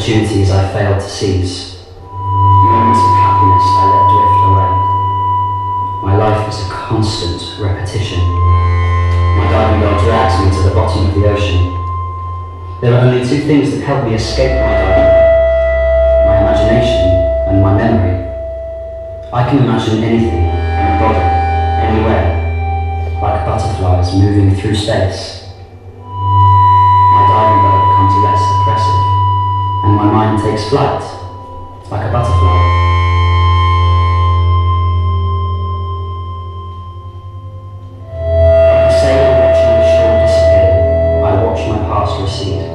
Opportunities I failed to seize. Moments of happiness I let drift away. My life is a constant repetition. My diving bell drags me to the bottom of the ocean. There are only two things that help me escape my diving my imagination and my memory. I can imagine anything, anybody, anywhere, like butterflies moving through space. Takes flight, like a butterfly. Watching disappear, I watch my past recede,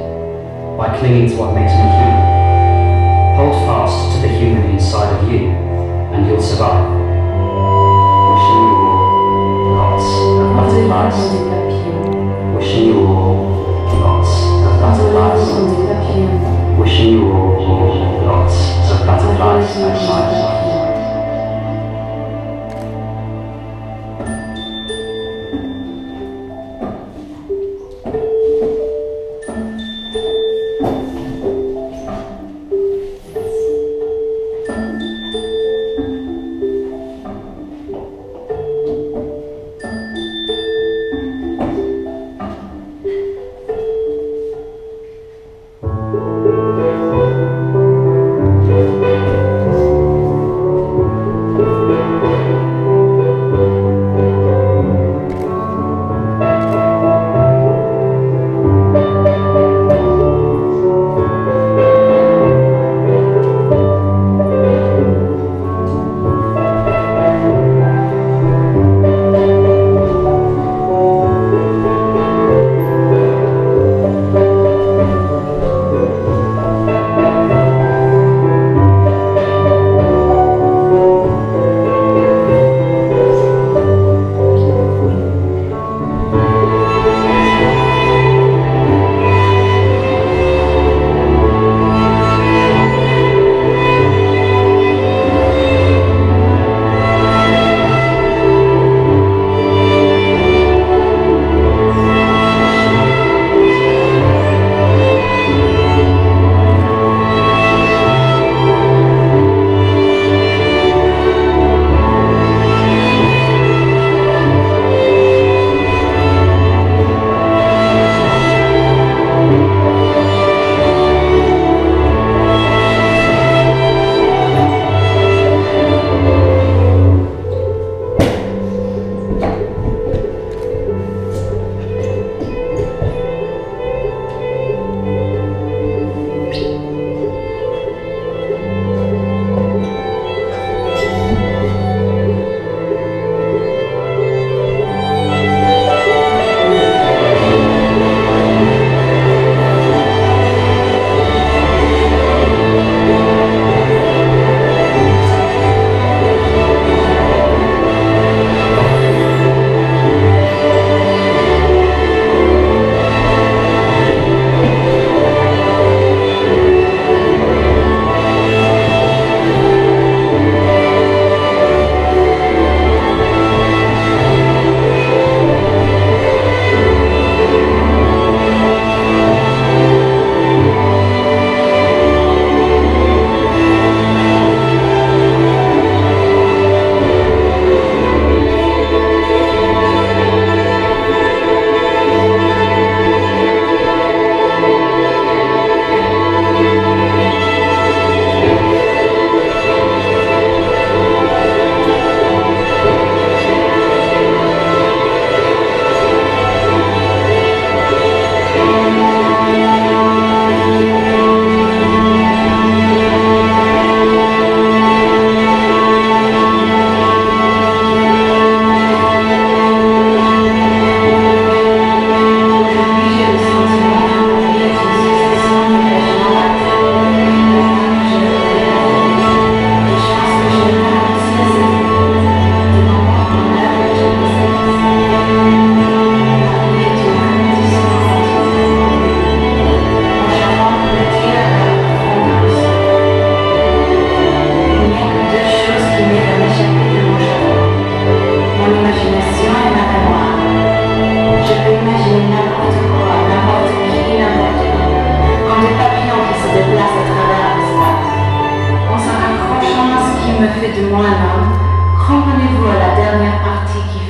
by clinging to what makes me human. Hold fast to the human inside of you, and you'll survive.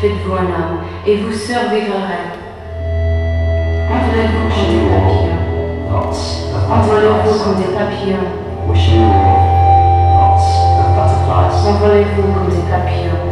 vous un homme, et vous survivrez. Envolez-vous comme des papillons. Envolez-vous comme des papillons. Envolez-vous comme des papillons.